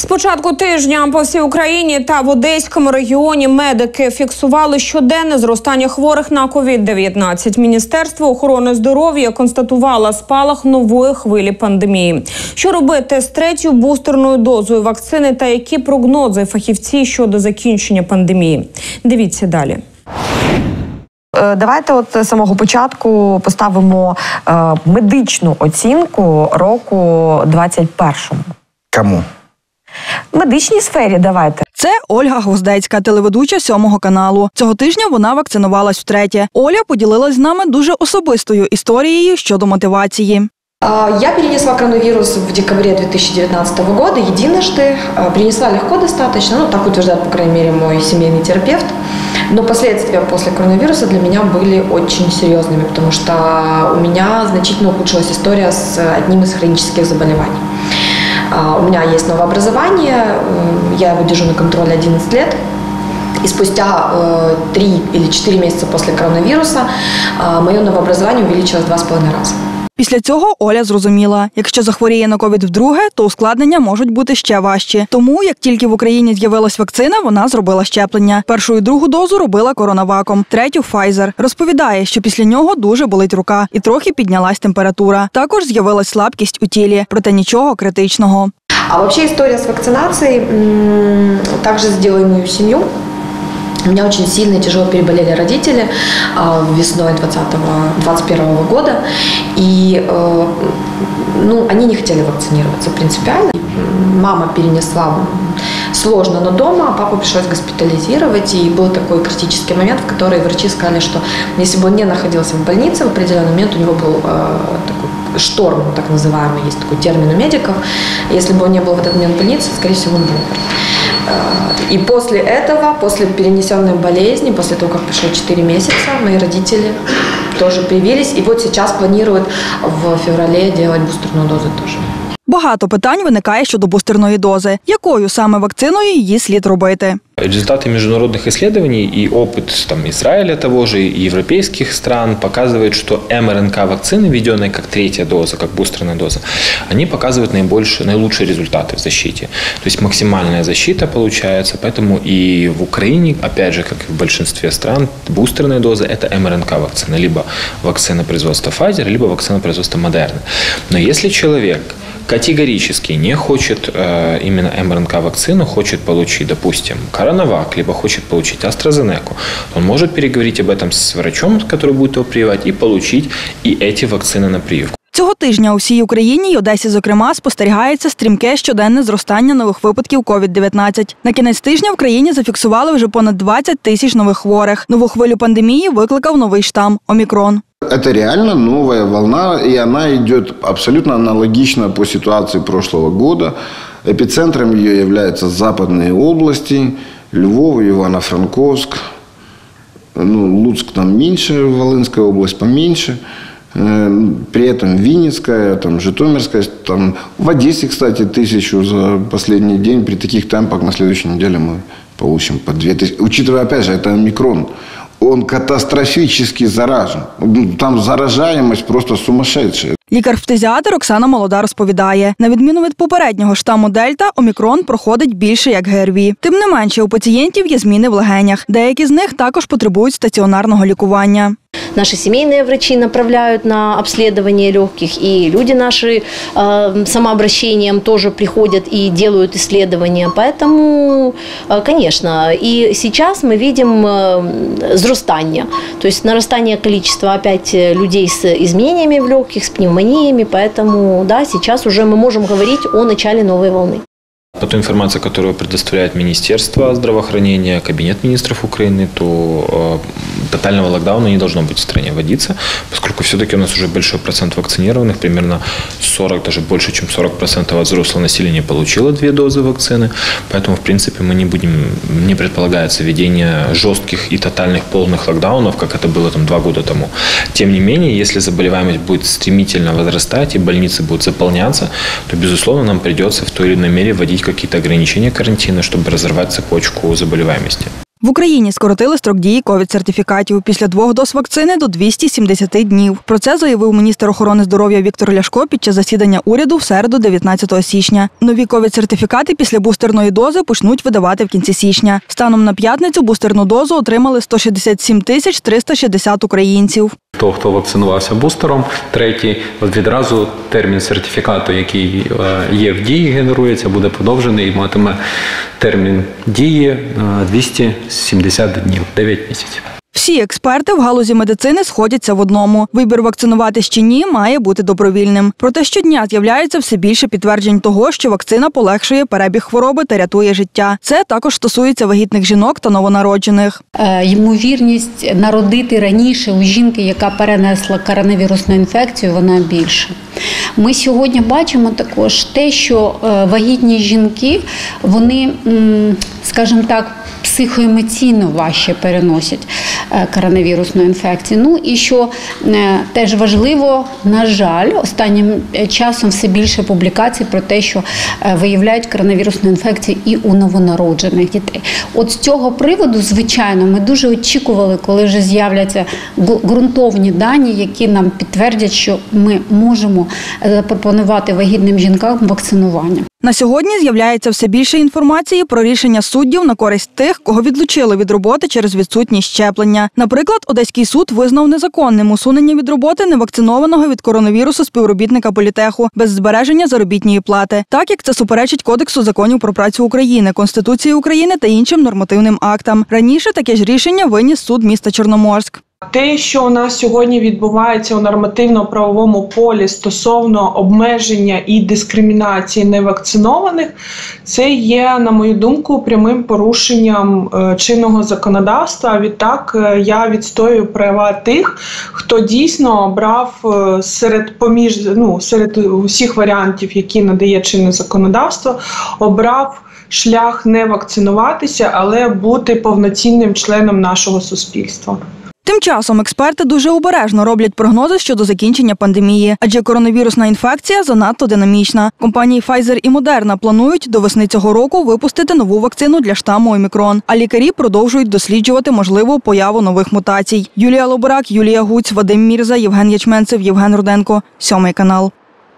З початку тижня по всій Україні та в Одеському регіоні медики фіксували щоденне зростання хворих на COVID-19. Міністерство охорони здоров'я констатувало спалах нової хвилі пандемії. Що робити з третьою бустерною дозою вакцини та які прогнози фахівці щодо закінчення пандемії? Дивіться далі. Е, Давайте от з самого початку поставимо е, медичну оцінку року 21-му. Кому? В медичній сфері давайте. Це Ольга Гвоздецька, телеведуча сьомого каналу. Цього тижня вона вакцинувалась втретє. Оля поділилась з нами дуже особистою історією щодо мотивації. А, Я перенесла коронавирус в декабре 2019 года единожды. А, Перенесла легко достаточно, ну так утверждает, по крайней мере, мой семейный терапевт. Но последствия после коронавируса для меня были очень серьезными, потому что у меня значительно ухудшилась история с одним из хронических заболеваний. А, У меня есть новообразование, м, я его держу на контроле 11 лет. И спустя э, 3 или 4 месяца после коронавируса э, мое новообразование увеличилось в 2,5 раза. Після цього Оля зрозуміла, якщо захворіє на ковід вдруге, то ускладнення можуть бути ще важчі. Тому, як тільки в Україні з'явилась вакцина, вона зробила щеплення. Першу і другу дозу робила коронаваком, третю Pfizer. Розповідає, що після нього дуже болить рука і трохи піднялась температура. Також з'явилась слабкість у тілі, проте нічого критичного. А вообще история с вакцинацией м, также сделала мою семью. У меня очень сильно и тяжело переболели родители а, весной 2021 года. И э, ну, они не хотели вакцинироваться принципиально. Мама перенесла сложно, но дома, а папу пришлось госпитализировать. И был такой критический момент, в который врачи сказали, что если бы он не находился в больнице в определенный момент, у него был э, такой шторм, так называемый, есть такой термин у медиков. Если бы он не был в этот момент в больнице, скорее всего, он бы умер. И после этого, после перенесенной болезни, после того, как прошло 4 месяца, мои родители тоже привились. И вот сейчас планируют в феврале делать бустерную дозу тоже. Багато питань виникає щодо бустерної дози, якою саме вакциною її слід робити. Результаты международных исследований и опыт там, Израиля того же и европейских стран показывает, что МРНК-вакцины, введенные как третья доза, как бустерная доза, они показывают наибольшие, наилучшие результаты в защите. То есть максимальная защита получается, поэтому и в Украине, опять же, как и в большинстве стран, бустерная доза – это МРНК-вакцина, либо вакцина производства Pfizer, либо вакцина производства Moderna. Но если человек категорически не хочет э, именно МРНК-вакцину, хочет получить, допустим, коронавак, либо хочет получить AstraZeneca, он может переговорить об этом с врачом, который будет его прививать, и получить и эти вакцины на прививку. Цього тижня у всій Україні й Одесі, зокрема, спостерігається стрімке щоденне зростання нових випадків COVID-19. На кінець тижня в країні зафіксували вже понад 20 тисяч нових хворих. Нову хвилю пандемії викликав новий штам Омікрон. Это реально новая волна, и она идет абсолютно аналогично по ситуации прошлого года. Эпицентром ее являются западные области, Львов, Ивано-Франковск, ну, Луцк там меньше, Волынская область поменьше. Э, При этом Винницкая, там, Житомирская, там, в Одессе, кстати, тысячу за последний день. При таких темпах на следующей неделе мы получим по 2000. Учитывая, опять же, это омикрон. Он катастрофически заразен. Ну, Там заражаемость просто сумасшедшая. Лікар-фтизіатр Оксана Молода розповідає, на відміну від попереднього штаму Дельта, Омікрон проходить більше як ГРВІ. Тим не менше, у пацієнтів є зміни в легенях. Деякі з них також потребують стаціонарного лікування. Наши семейные врачи направляют на обследование легких, и люди наши э, самообращением тоже приходят и делают исследования. Поэтому, э, конечно, и сейчас мы видим э, взрастание, то есть нарастание количества опять э, людей с изменениями в легких, с пневмониями. Поэтому, да, сейчас уже мы можем говорить о начале новой волны. По той информации, которую предоставляет Министерство здравоохранения, Кабинет министров Украины, то э, тотального локдауна не должно быть в стране вводиться, поскольку все-таки у нас уже большой процент вакцинированных, примерно 40, даже больше, чем 40% от взрослого населения получило две дозы вакцины, поэтому, в принципе, мы не будем, не предполагается введение жестких и тотальных полных локдаунов, как это было там два года тому. Тем не менее, если заболеваемость будет стремительно возрастать и больницы будут заполняться, то, безусловно, нам придется в той или иной мере вводить какие-то ограничения карантина, чтобы разорвать цепочку заболеваемости. В Україні скоротили строк дії ковід-сертифікатів після двох доз вакцини до 270 днів. Про це заявив міністр охорони здоров'я Віктор Ляшко під час засідання уряду в середу, 19 січня. Нові ковід-сертифікати після бустерної дози почнуть видавати в кінці січня. Станом на п'ятницю бустерну дозу отримали 167 тисяч 360 українців. То хто вакцинувався бустером, третій відразу термін сертифікату, який е, є в дії, генерується, буде подовжений і матиме термін дії е, 200 70 днів, 9 місяців. Всі експерти в галузі медицини сходяться в одному. Вибір вакцинуватись чи ні має бути добровільним. Проте щодня з'являється все більше підтверджень того, що вакцина полегшує перебіг хвороби та рятує життя. Це також стосується вагітних жінок та новонароджених. Е, ймовірність народити раніше у жінки, яка перенесла коронавірусну інфекцію, вона більша. Ми сьогодні бачимо також те, що е, вагітні жінки, вони, скажімо так, психоемоційно важче переносять е, коронавірусну інфекцію. Ну і що е, теж важливо, на жаль, останнім часом все більше публікацій про те, що е, виявляють коронавірусну інфекцію і у новонароджених дітей. От з цього приводу, звичайно, ми дуже очікували, коли вже з'являться ґру- ґрунтовні дані, які нам підтвердять, що ми можемо запропонувати вагітним жінкам вакцинування. На сьогодні з'являється все більше інформації про рішення суддів на користь тих, кого відлучили від роботи через відсутність щеплення. Наприклад, Одеський суд визнав незаконним усунення від роботи невакцинованого від коронавірусу співробітника політеху без збереження заробітної плати, так як це суперечить Кодексу законів про працю України, Конституції України та іншим нормативним актам. Раніше таке ж рішення виніс суд міста Чорноморськ. Те, що у нас сьогодні відбувається у нормативно-правовому полі стосовно обмеження і дискримінації невакцинованих, це є, на мою думку, прямим порушенням е, чинного законодавства. Відтак е, я відстоюю права тих, хто дійсно обрав е, серед поміж ну, серед усіх варіантів, які надає чинне законодавство, обрав. Шлях не вакцинуватися, але бути повноцінним членом нашого суспільства. Тим часом експерти дуже обережно роблять прогнози щодо закінчення пандемії, адже коронавірусна інфекція занадто динамічна. Компанії Pfizer і Moderna планують до весни цього року випустити нову вакцину для штаму Омікрон. А лікарі продовжують досліджувати можливу появу нових мутацій. Юлія Лобурак, Юлія Гуць, Вадим Мірза, Євген Ячменцев, Євген Руденко. Сьомий канал.